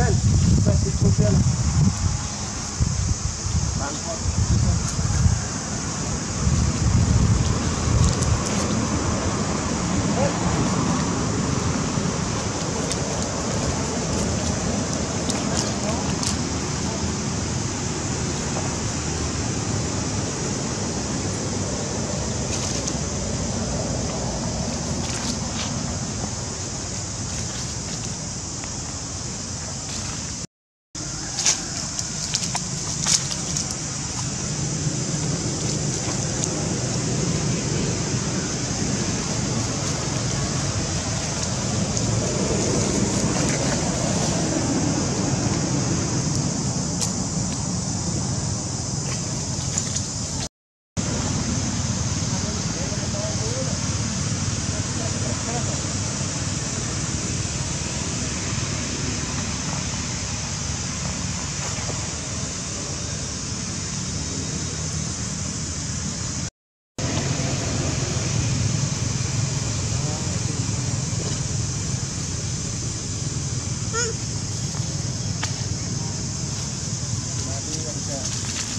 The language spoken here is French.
tel. Ouais, c'est trop tel. that.